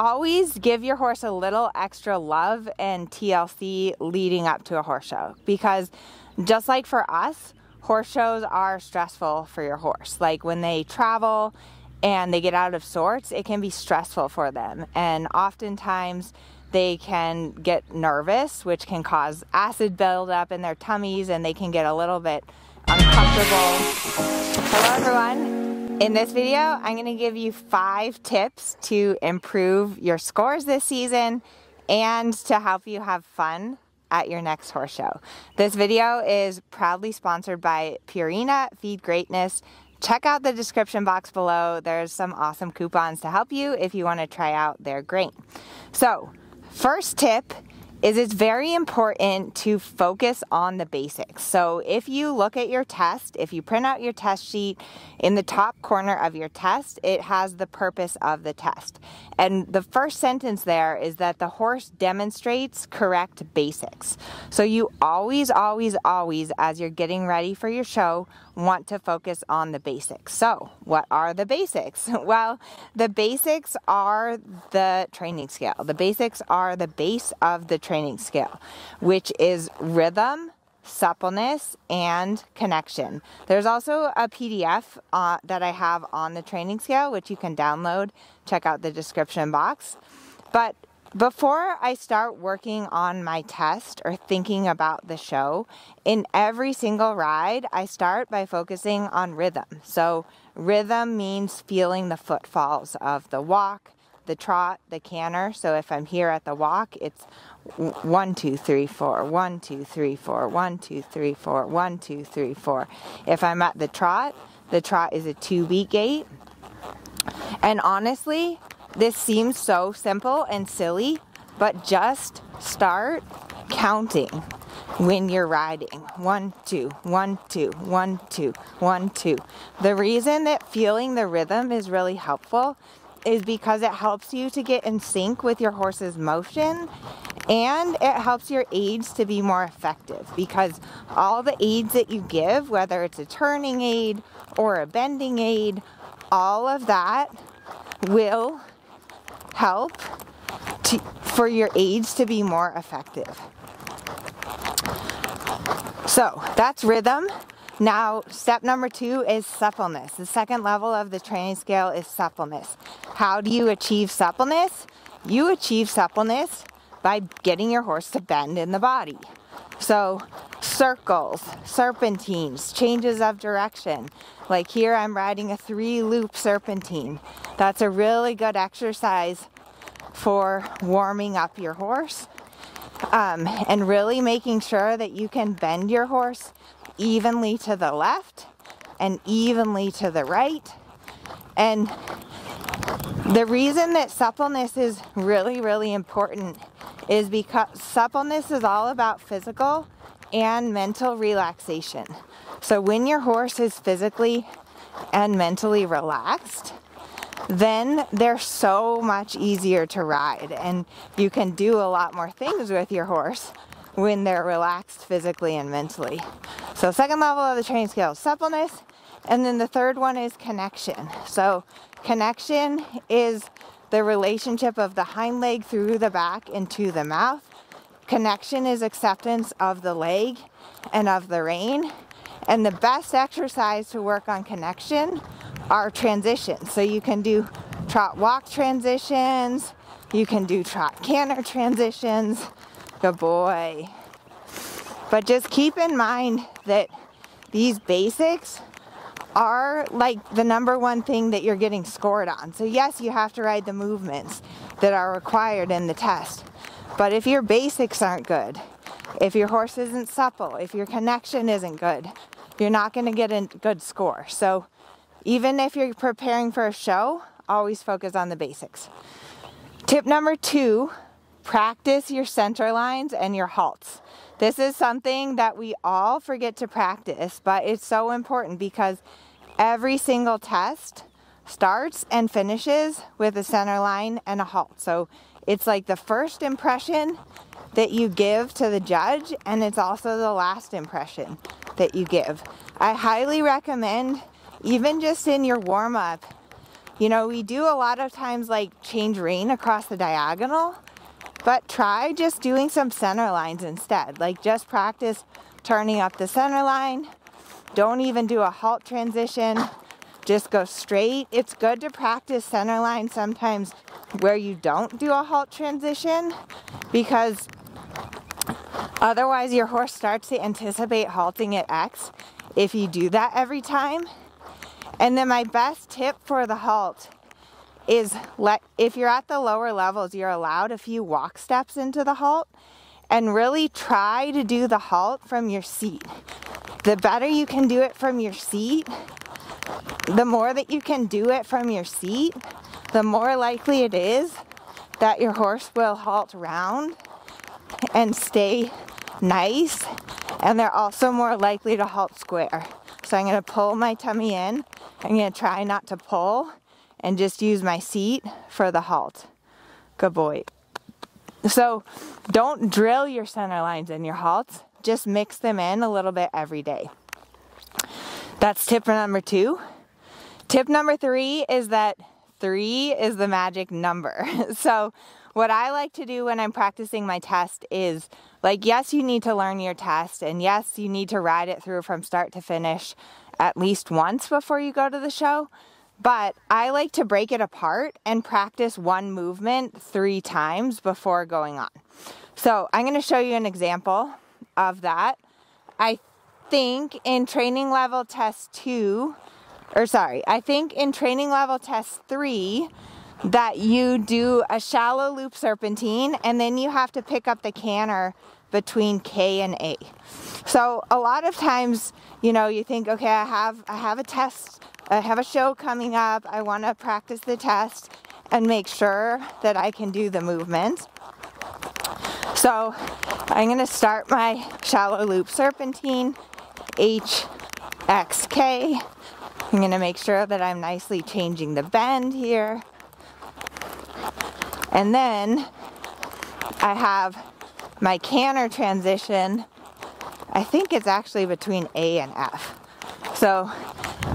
always give your horse a little extra love and TLC leading up to a horse show because just like for us, horse shows are stressful for your horse. Like when they travel and they get out of sorts, it can be stressful for them. And oftentimes they can get nervous, which can cause acid buildup in their tummies and they can get a little bit uncomfortable. Hello everyone. In this video, I'm going to give you five tips to improve your scores this season and to help you have fun at your next horse show. This video is proudly sponsored by Purina Feed Greatness. Check out the description box below. There's some awesome coupons to help you if you want to try out their grain. So, first tip is it's very important to focus on the basics. So if you look at your test, if you print out your test sheet in the top corner of your test, it has the purpose of the test. And the first sentence there is that the horse demonstrates correct basics. So you always, always, always, as you're getting ready for your show, want to focus on the basics. So, what are the basics? Well, the basics are the training scale. The basics are the base of the training scale, which is rhythm, suppleness, and connection. There's also a PDF uh, that I have on the training scale, which you can download. Check out the description box. But before I start working on my test or thinking about the show, in every single ride, I start by focusing on rhythm. So, rhythm means feeling the footfalls of the walk, the trot, the canter. So, if I'm here at the walk, it's one, two, three, four, one, two, three, four, one, two, three, four, one, two, three, four. If I'm at the trot, the trot is a two beat gait. And honestly, this seems so simple and silly, but just start counting when you're riding. One, two, one, two, one, two, one, two. The reason that feeling the rhythm is really helpful is because it helps you to get in sync with your horse's motion and it helps your aids to be more effective because all the aids that you give, whether it's a turning aid or a bending aid, all of that will help to, for your aids to be more effective. So that's rhythm. Now, step number two is suppleness. The second level of the training scale is suppleness. How do you achieve suppleness? You achieve suppleness by getting your horse to bend in the body. So, circles, serpentines, changes of direction. Like here, I'm riding a three loop serpentine. That's a really good exercise for warming up your horse um, and really making sure that you can bend your horse evenly to the left and evenly to the right. And the reason that suppleness is really, really important is because suppleness is all about physical and mental relaxation. So when your horse is physically and mentally relaxed, then they're so much easier to ride and you can do a lot more things with your horse when they're relaxed physically and mentally. So second level of the training scale is suppleness and then the third one is connection. So connection is the relationship of the hind leg through the back into the mouth. Connection is acceptance of the leg and of the rein. And the best exercise to work on connection are transitions. So you can do trot walk transitions, you can do trot canter transitions. Good boy. But just keep in mind that these basics are like the number one thing that you're getting scored on. So, yes, you have to ride the movements that are required in the test. But if your basics aren't good, if your horse isn't supple, if your connection isn't good, you're not going to get a good score. So, even if you're preparing for a show, always focus on the basics. Tip number two practice your center lines and your halts. This is something that we all forget to practice, but it's so important because every single test starts and finishes with a center line and a halt. So it's like the first impression that you give to the judge, and it's also the last impression that you give. I highly recommend, even just in your warm up, you know, we do a lot of times like change rein across the diagonal, but try just doing some center lines instead. Like just practice turning up the center line. Don't even do a halt transition. Just go straight. It's good to practice center line sometimes where you don't do a halt transition because otherwise your horse starts to anticipate halting at X if you do that every time. And then my best tip for the halt is let if you're at the lower levels, you're allowed a few walk steps into the halt and really try to do the halt from your seat. The better you can do it from your seat, the more that you can do it from your seat, the more likely it is that your horse will halt round and stay nice. And they're also more likely to halt square. So I'm gonna pull my tummy in. I'm gonna try not to pull and just use my seat for the halt. Good boy. So don't drill your center lines in your halts. Just mix them in a little bit every day. That's tip number two. Tip number three is that three is the magic number. so what I like to do when I'm practicing my test is like, yes, you need to learn your test, and yes, you need to ride it through from start to finish at least once before you go to the show. But I like to break it apart and practice one movement three times before going on. So I'm going to show you an example of that. I think in training level test two, or sorry, I think in training level test three, that you do a shallow loop serpentine and then you have to pick up the canter between K and A. So a lot of times, you know, you think, okay, I have I have a test, I have a show coming up, I want to practice the test and make sure that I can do the movement. So I'm going to start my shallow loop serpentine, H, X, K. I'm going to make sure that I'm nicely changing the bend here. And then I have my canter transition. I think it's actually between A and F. So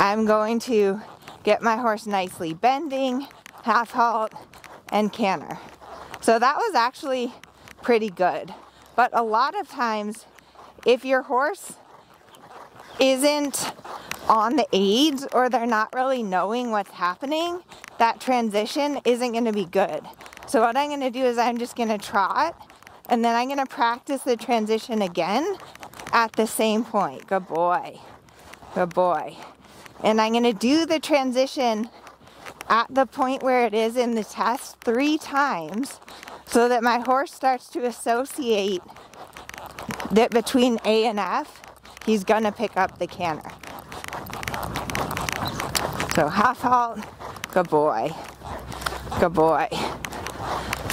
I'm going to get my horse nicely bending, half halt, and canter. So that was actually pretty good. But a lot of times, if your horse isn't on the aids or they're not really knowing what's happening, that transition isn't going to be good. So what I'm going to do is I'm just going to trot and then I'm going to practice the transition again at the same point. Good boy. Good boy. And I'm going to do the transition at the point where it is in the test three times so that my horse starts to associate that between A and F, he's going to pick up the canter. So half halt, good boy, good boy.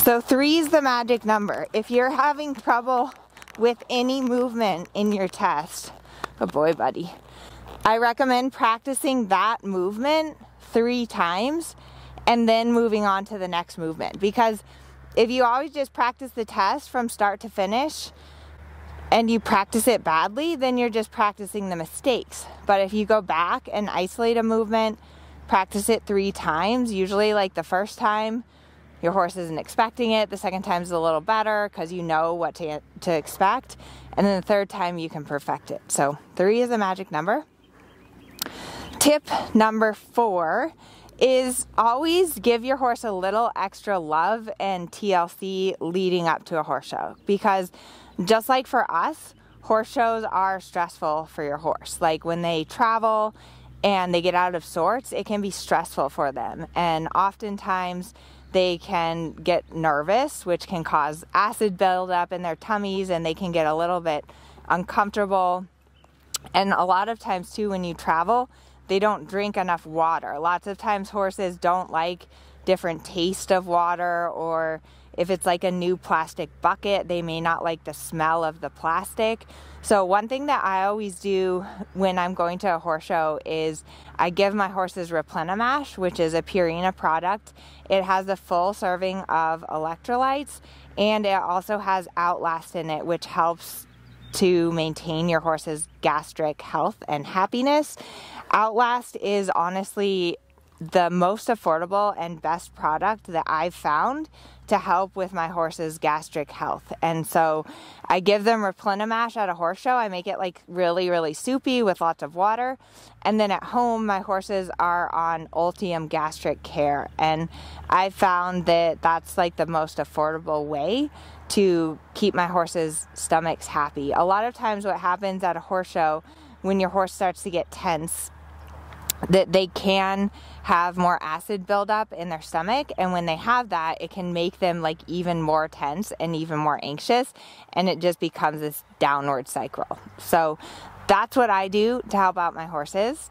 So three is the magic number. If you're having trouble with any movement in your test, good boy, buddy, I recommend practicing that movement three times and then moving on to the next movement. Because if you always just practice the test from start to finish and you practice it badly, then you're just practicing the mistakes. But if you go back and isolate a movement, practice it three times, usually like the first time, your horse isn't expecting it. The second time is a little better because you know what to, to expect. And then the third time you can perfect it. So three is a magic number. Tip number four is always give your horse a little extra love and TLC leading up to a horse show because just like for us, horse shows are stressful for your horse. Like when they travel and they get out of sorts, it can be stressful for them. And oftentimes, they can get nervous, which can cause acid buildup in their tummies and they can get a little bit uncomfortable. And a lot of times, too, when you travel, they don't drink enough water. Lots of times, horses don't like different taste of water, or if it's like a new plastic bucket, they may not like the smell of the plastic. So, one thing that I always do when I'm going to a horse show is I give my horses Replenimash, which is a Purina product. It has a full serving of electrolytes and it also has Outlast in it, which helps to maintain your horse's gastric health and happiness. Outlast is honestly the most affordable and best product that I've found to help with my horse's gastric health. And so I give them Replenimash at a horse show. I make it like really, really soupy with lots of water. And then at home, my horses are on Ultium gastric care. And I found that that's like the most affordable way to keep my horse's stomachs happy. A lot of times, what happens at a horse show when your horse starts to get tense that they can have more acid buildup in their stomach and when they have that it can make them like even more tense and even more anxious and it just becomes this downward cycle. So that's what i do to help out my horses.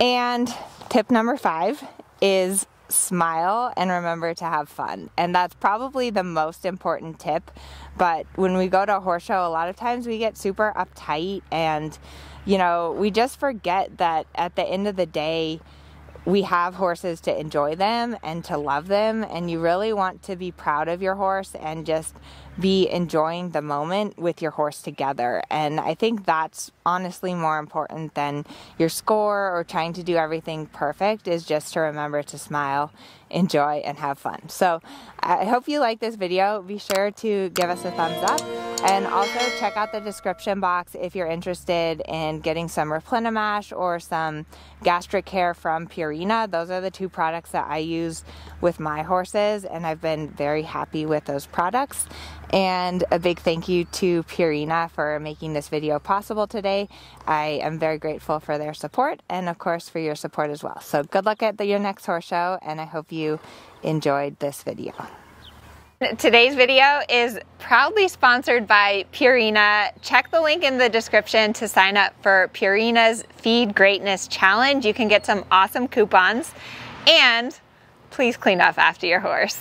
And tip number five is smile and remember to have fun. And that's probably the most important tip but when we go to a horse show a lot of times we get super uptight and you know, we just forget that at the end of the day, we have horses to enjoy them and to love them, and you really want to be proud of your horse and just be enjoying the moment with your horse together. And I think that's honestly more important than your score or trying to do everything perfect, is just to remember to smile, enjoy, and have fun. So I hope you like this video. Be sure to give us a thumbs up. And also check out the description box if you're interested in getting some Replenimash or some gastric care from Purina. Those are the two products that I use with my horses and I've been very happy with those products. And a big thank you to Purina for making this video possible today. I am very grateful for their support and of course for your support as well. So good luck at the, your next horse show and I hope you enjoyed this video. Today's video is proudly sponsored by Purina. Check the link in the description to sign up for Purina's Feed Greatness Challenge. You can get some awesome coupons and please clean up after your horse.